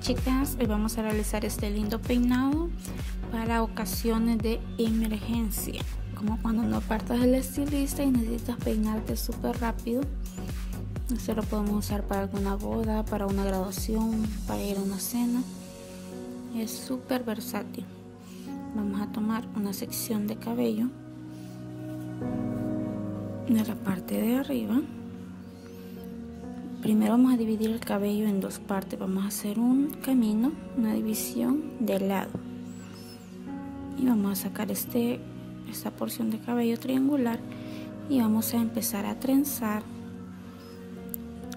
Chicas, hoy vamos a realizar este lindo peinado para ocasiones de emergencia, como cuando no partas del estilista y necesitas peinarte súper rápido. Esto lo podemos usar para alguna boda, para una graduación, para ir a una cena. Es súper versátil. Vamos a tomar una sección de cabello de la parte de arriba Primero vamos a dividir el cabello en dos partes. Vamos a hacer un camino, una división de lado. Y vamos a sacar este, esta porción de cabello triangular y vamos a empezar a trenzar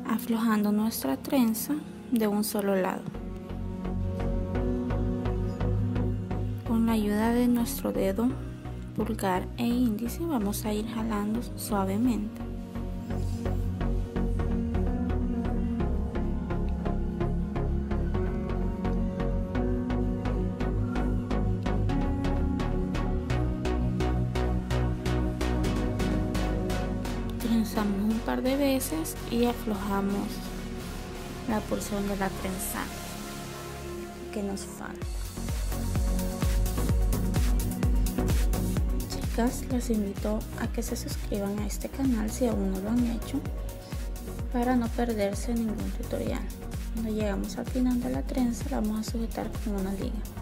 aflojando nuestra trenza de un solo lado. Con la ayuda de nuestro dedo pulgar e índice vamos a ir jalando suavemente. De veces y aflojamos la porción de la trenza que nos falta. Chicas, les invito a que se suscriban a este canal si aún no lo han hecho para no perderse ningún tutorial. Cuando llegamos al final de la trenza la vamos a sujetar con una liga.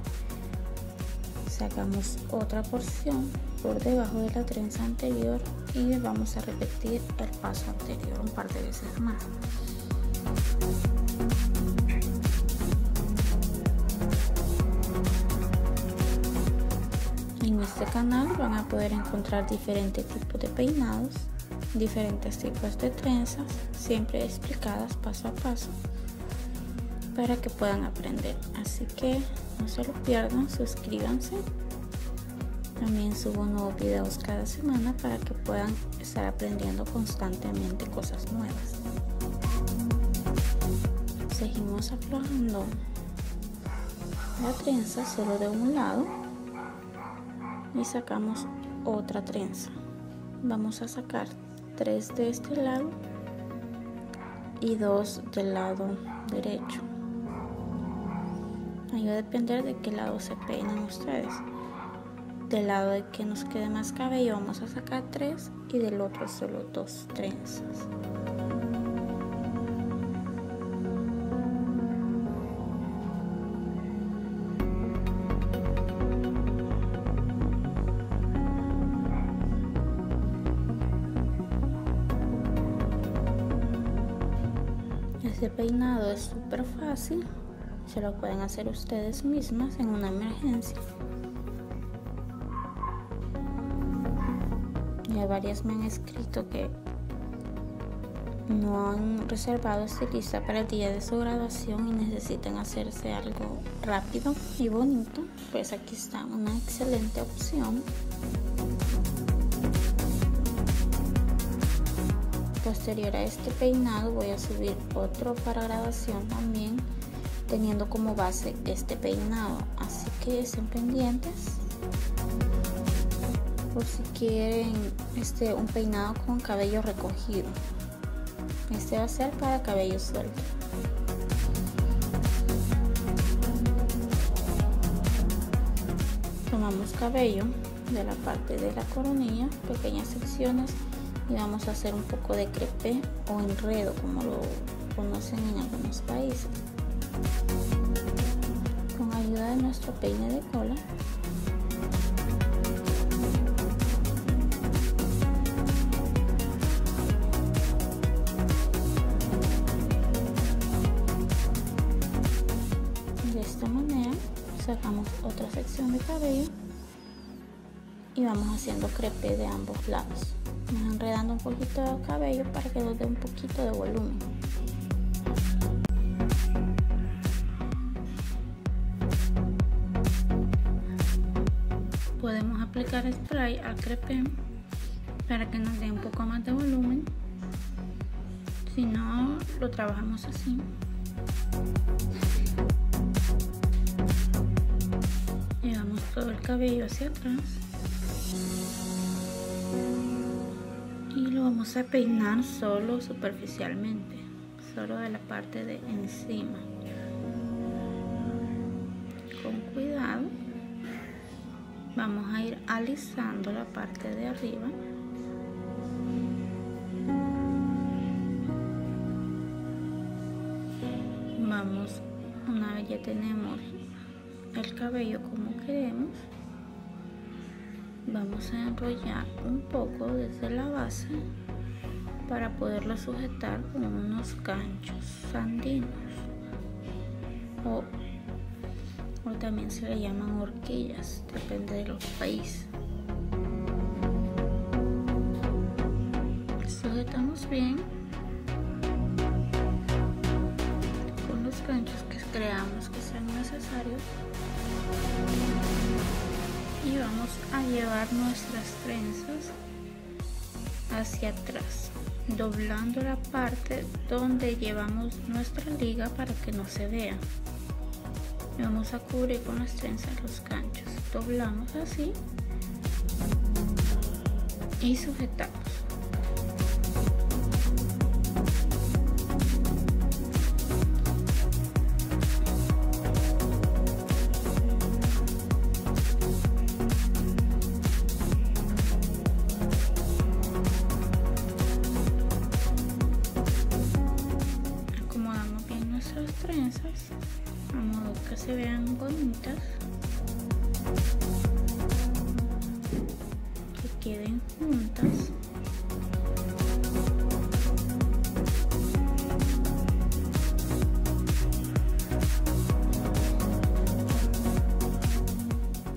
Sacamos otra porción por debajo de la trenza anterior y vamos a repetir el paso anterior un par de veces más. En este canal van a poder encontrar diferentes tipos de peinados, diferentes tipos de trenzas, siempre explicadas paso a paso para que puedan aprender. Así que no se lo pierdan, suscríbanse también subo nuevos videos cada semana para que puedan estar aprendiendo constantemente cosas nuevas. Seguimos aflojando la trenza solo de un lado y sacamos otra trenza. Vamos a sacar tres de este lado y dos del lado derecho. Ahí va a depender de qué lado se peinan ustedes. Del lado de que nos quede más cabello vamos a sacar tres y del otro solo dos trenzas. Este peinado es súper fácil, se lo pueden hacer ustedes mismas en una emergencia. varias me han escrito que no han reservado estilista para el día de su graduación y necesitan hacerse algo rápido y bonito, pues aquí está una excelente opción. Posterior a este peinado voy a subir otro para graduación también teniendo como base este peinado, así que estén pendientes. Por si quieren este un peinado con cabello recogido. Este va a ser para cabello suelto. Tomamos cabello de la parte de la coronilla pequeñas secciones y vamos a hacer un poco de crepe o enredo como lo conocen en algunos países de nuestro peine de cola. Sacamos otra sección de cabello y vamos haciendo crepe de ambos lados. Vamos enredando un poquito de cabello para que nos dé un poquito de volumen aplicar spray al crepe para que nos dé un poco más de volumen. Si no lo trabajamos así. Todo el cabello hacia atrás. Y lo vamos a peinar solo superficialmente solo de la parte de encima vamos a ir alisando la parte de arriba. Vamos una vez ya tenemos el cabello como queremos vamos a enrollar un poco desde la base para poderlo sujetar con unos ganchos sandinos o, también se le llaman horquillas depende de los países. Sujetamos bien con los ganchos que creamos que sean necesarios y vamos a llevar nuestras trenzas hacia atrás doblando la parte donde llevamos nuestra liga para que no se vea vamos a cubrir con las trenzas los ganchos. Doblamos así y sujetamos se vean bonitas. Que queden juntas.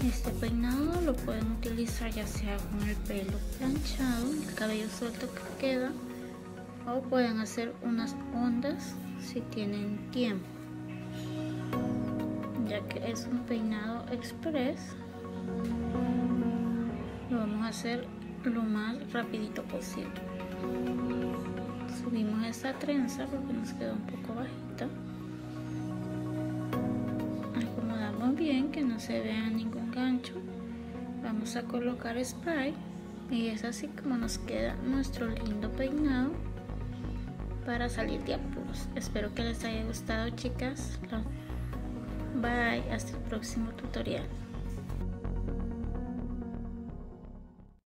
Este peinado lo pueden utilizar ya sea con el pelo planchado el cabello suelto que queda o pueden hacer unas ondas si tienen tiempo ya que es un peinado express lo vamos a hacer lo más rapidito posible subimos esta trenza porque nos quedó un poco bajita acomodamos bien que no se vea ningún gancho vamos a colocar spray y es así como nos queda nuestro lindo peinado para salir de apuros. Espero que les haya gustado chicas. Bye, hasta el próximo tutorial.